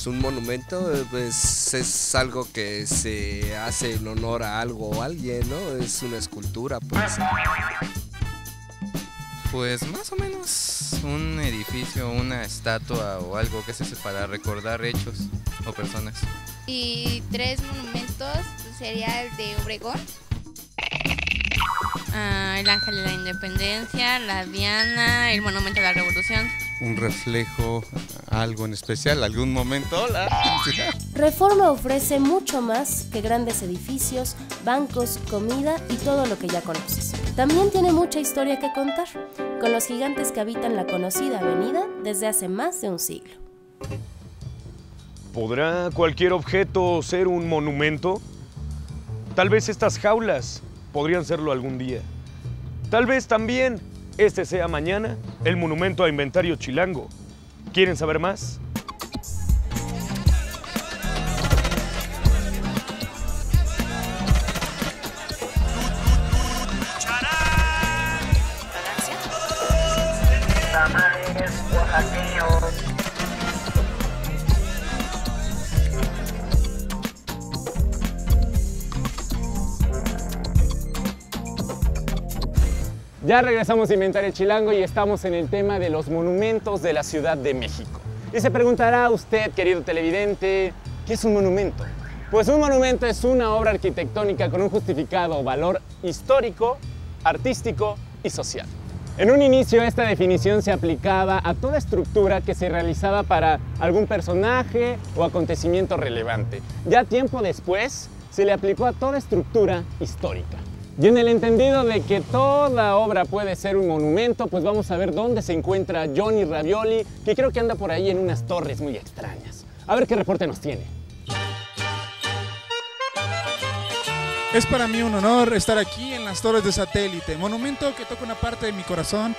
pues un monumento eh, pues, es algo que se hace en honor a algo o alguien, ¿no? Es una escultura, pues. Pues más o menos un edificio, una estatua o algo que se hace para recordar hechos o personas. Y tres monumentos pues, sería el de Obregón, Ah, el Ángel de la Independencia, la Diana, el Monumento de la Revolución. Un reflejo, algo en especial, algún momento. Hola. Reforma ofrece mucho más que grandes edificios, bancos, comida y todo lo que ya conoces. También tiene mucha historia que contar, con los gigantes que habitan la conocida avenida desde hace más de un siglo. ¿Podrá cualquier objeto ser un monumento? Tal vez estas jaulas podrían serlo algún día. Tal vez también este sea mañana el monumento a inventario chilango. ¿Quieren saber más? Ya regresamos a Inventario Chilango y estamos en el tema de los monumentos de la Ciudad de México. Y se preguntará usted, querido televidente, ¿qué es un monumento? Pues un monumento es una obra arquitectónica con un justificado valor histórico, artístico y social. En un inicio esta definición se aplicaba a toda estructura que se realizaba para algún personaje o acontecimiento relevante. Ya tiempo después se le aplicó a toda estructura histórica. Y en el entendido de que toda obra puede ser un monumento, pues vamos a ver dónde se encuentra Johnny Ravioli, que creo que anda por ahí en unas torres muy extrañas. A ver qué reporte nos tiene. Es para mí un honor estar aquí en las Torres de Satélite, monumento que toca una parte de mi corazón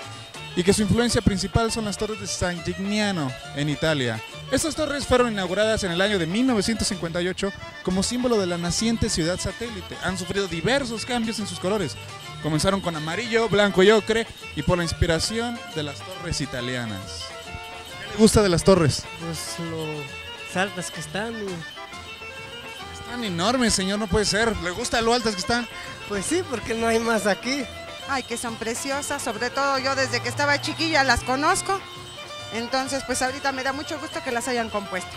y que su influencia principal son las Torres de San Gimignano en Italia. Estas torres fueron inauguradas en el año de 1958 como símbolo de la naciente ciudad satélite. Han sufrido diversos cambios en sus colores. Comenzaron con amarillo, blanco y ocre y por la inspiración de las torres italianas. ¿Qué le gusta de las torres? Pues lo altas que están. y- Están enormes, señor, no puede ser. ¿Le gusta lo altas que están? Pues sí, porque no hay más aquí. Ay, que son preciosas, sobre todo yo desde que estaba chiquilla las conozco. Entonces, pues ahorita me da mucho gusto que las hayan compuesto.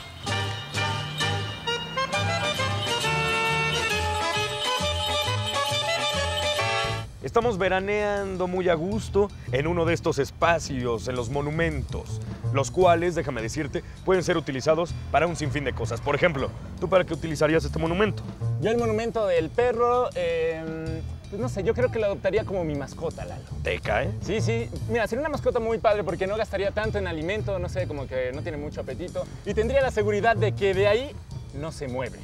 Estamos veraneando muy a gusto en uno de estos espacios, en los monumentos, los cuales, déjame decirte, pueden ser utilizados para un sinfín de cosas. Por ejemplo, ¿tú para qué utilizarías este monumento? Yo el monumento del perro, eh, pues no sé, yo creo que lo adoptaría como mi mascota, Lalo. ¿Te cae? Sí, sí. Mira, sería una mascota muy padre porque no gastaría tanto en alimento, no sé, como que no tiene mucho apetito. Y tendría la seguridad de que de ahí no se mueve.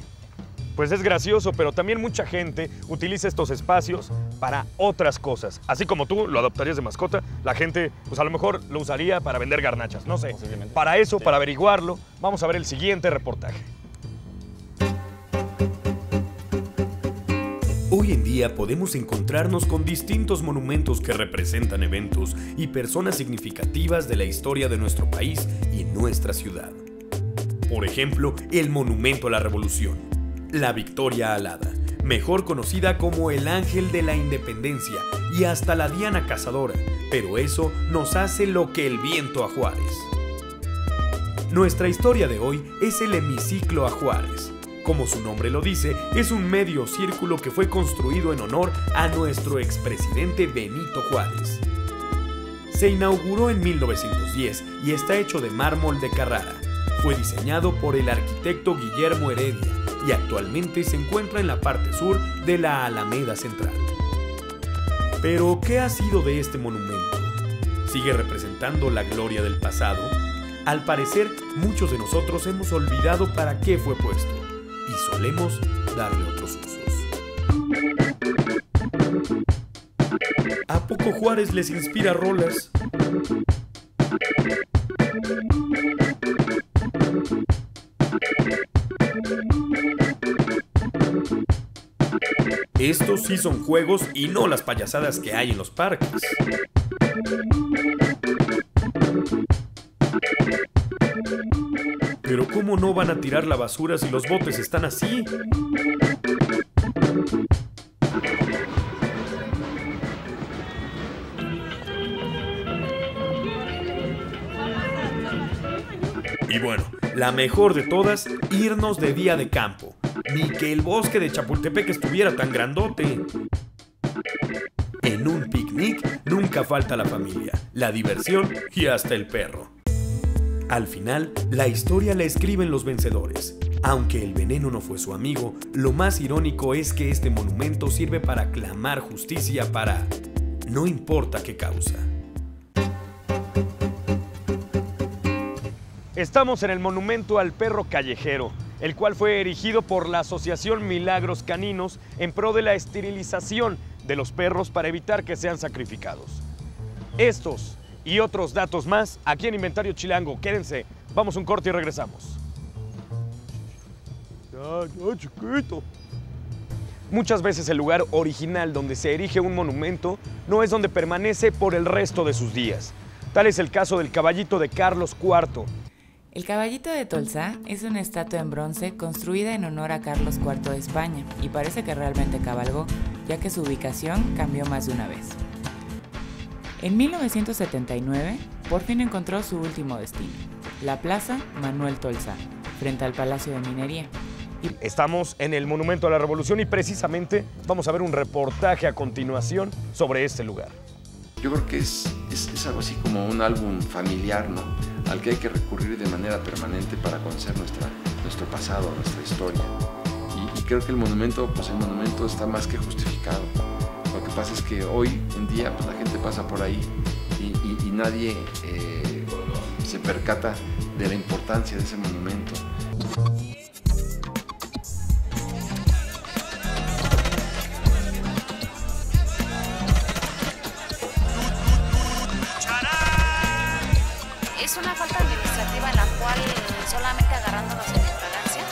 Pues es gracioso, pero también mucha gente utiliza estos espacios para otras cosas. Así como tú lo adoptarías de mascota, la gente pues a lo mejor lo usaría para vender garnachas, no sé. Para eso, para averiguarlo, vamos a ver el siguiente reportaje. Podemos encontrarnos con distintos monumentos que representan eventos y personas significativas de la historia de nuestro país y nuestra ciudad. Por ejemplo, el Monumento a la Revolución, la Victoria Alada, mejor conocida como el Ángel de la Independencia y hasta la Diana Cazadora, pero eso nos hace lo que el viento a Juárez. Nuestra historia de hoy es el hemiciclo a Juárez. Como su nombre lo dice, es un medio círculo que fue construido en honor a nuestro expresidente Benito Juárez. Se inauguró en 1910 y está hecho de mármol de Carrara. Fue diseñado por el arquitecto Guillermo Heredia y actualmente se encuentra en la parte sur de la Alameda Central. Pero, ¿qué ha sido de este monumento? ¿Sigue representando la gloria del pasado? Al parecer, muchos de nosotros hemos olvidado para qué fue puesto y solemos darle otros usos. ¿A poco Juárez les inspira rolas? Estos sí son juegos y no las payasadas que hay en los parques. Pero ¿cómo no van a tirar la basura si los botes están así? Y bueno, la mejor de todas, irnos de día de campo. Ni que el bosque de Chapultepec estuviera tan grandote. En un picnic nunca falta la familia, la diversión y hasta el perro. Al final, la historia la escriben los vencedores. Aunque el veneno no fue su amigo, lo más irónico es que este monumento sirve para clamar justicia para... no importa qué causa. Estamos en el monumento al perro callejero, el cual fue erigido por la Asociación Milagros Caninos en pro de la esterilización de los perros para evitar que sean sacrificados. Estos y otros datos más aquí en Inventario Chilango. Quédense, vamos un corte y regresamos. Ya, ya, chiquito. Muchas veces el lugar original donde se erige un monumento no es donde permanece por el resto de sus días. Tal es el caso del caballito de Carlos IV, el caballito de Tolsá es una estatua en bronce construida en honor a Carlos IV de España y parece que realmente cabalgó, ya que su ubicación cambió más de una vez. En 1979, por fin encontró su último destino, la Plaza Manuel Tolsá, frente al Palacio de Minería. Estamos en el Monumento a la Revolución y precisamente vamos a ver un reportaje a continuación sobre este lugar. Yo creo que es, es, algo así como un álbum familiar, ¿no? Al que hay que recurrir de manera permanente para conocer nuestra, nuestro pasado, nuestra historia. Y, creo que el monumento, pues el monumento está más que justificado. Lo que pasa es que hoy en día pues, la gente pasa por ahí y, nadie eh, se percata de la importancia de ese monumento. solamente agarrándonos en fragancia.